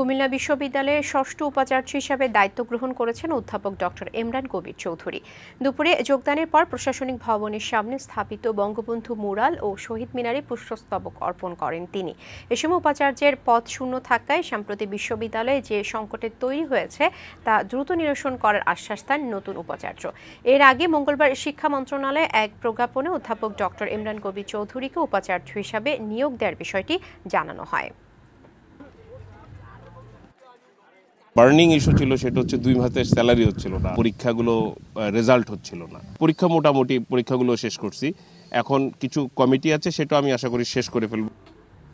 কুমিল্লা বিশ্ববিদ্যালয়ের ষষ্ঠ উপাচার্য হিসাবে দায়িত্ব গ্রহণ করেছেন অধ্যাপক ডক্টর ইমরান কবির চৌধুরী। দুপুরে যোগদানের পর প্রশাসনিক ভবনের সামনে স্থাপিত বঙ্গবন্ধু মুরাল ও শহীদ মিনারে পুষ্পস্তবক অর্পণ করেন তিনি। এ সময় উপাচার্যের পদ শূন্য থাকায় সম্প্রতি বিশ্ববিদ্যালয়ে যে সংকটের তৈরি হয়েছে, তা দ্রুত নিরসন করার আশ্বাস দেন নতুন উপাচার্য। এর আগে মঙ্গলবার শিক্ষা মন্ত্রণালয়ে এক প্রজ্ঞাপনে অধ্যাপক ডক্টর ইমরান কবির চৌধুরীকে উপাচার্য হিসাবে নিয়োগ দেওয়ার বিষয়টি জানানো হয়। বার্নিং ইস্যু ছিল সেটা হচ্ছে দুই মাসের স্যালারি হচ্ছিল না। পরীক্ষাগুলো রেজাল্ট হচ্ছিল না। পরীক্ষা মোটামুটি, পরীক্ষাগুলো শেষ করছি। এখন কিছু কমিটি আছে, সেটা আমি আশা করি শেষ করে ফেলব।